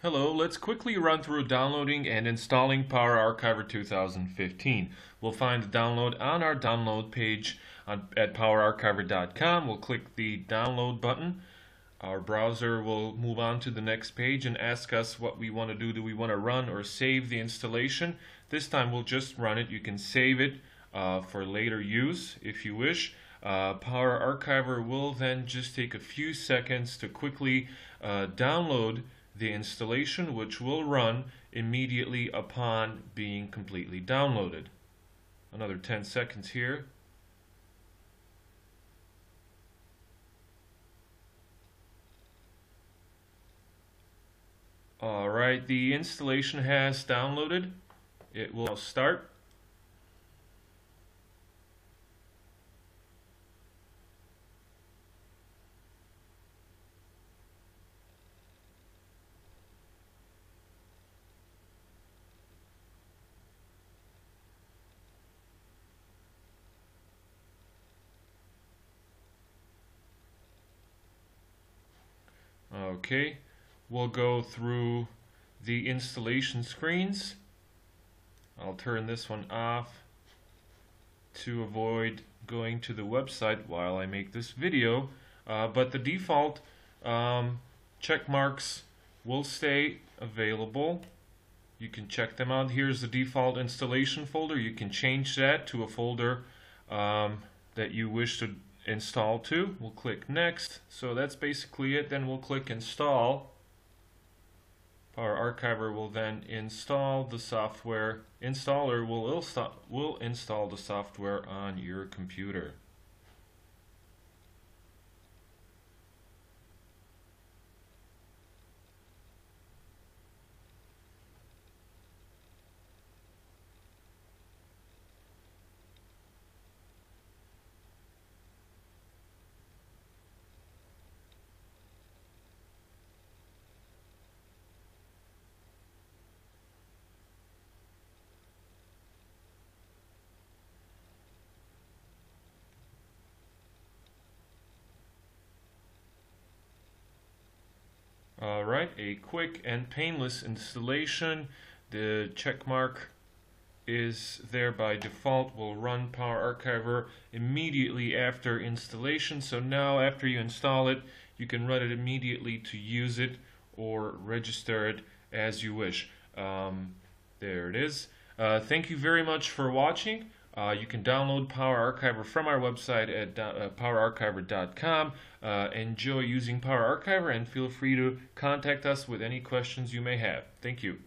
Hello, let's quickly run through downloading and installing Power Archiver 2015. We'll find the download on our download page on, at powerarchiver.com. We'll click the download button. Our browser will move on to the next page and ask us what we want to do. Do we want to run or save the installation? This time we'll just run it. You can save it uh, for later use if you wish. Uh, Power Archiver will then just take a few seconds to quickly uh, download the installation which will run immediately upon being completely downloaded. Another 10 seconds here. Alright, the installation has downloaded. It will start. Okay, we'll go through the installation screens. I'll turn this one off to avoid going to the website while I make this video. Uh, but the default um, check marks will stay available. You can check them out. Here's the default installation folder. You can change that to a folder um, that you wish to install to. We'll click next. So that's basically it. Then we'll click install. Power Archiver will then install the software. Installer will, will install the software on your computer. Alright, a quick and painless installation. The check mark is there by default. We'll run Power Archiver immediately after installation. So now after you install it, you can run it immediately to use it or register it as you wish. Um, there it is. Uh, thank you very much for watching. Uh, you can download Power Archiver from our website at uh, powerarchiver.com. Uh, enjoy using Power Archiver and feel free to contact us with any questions you may have. Thank you.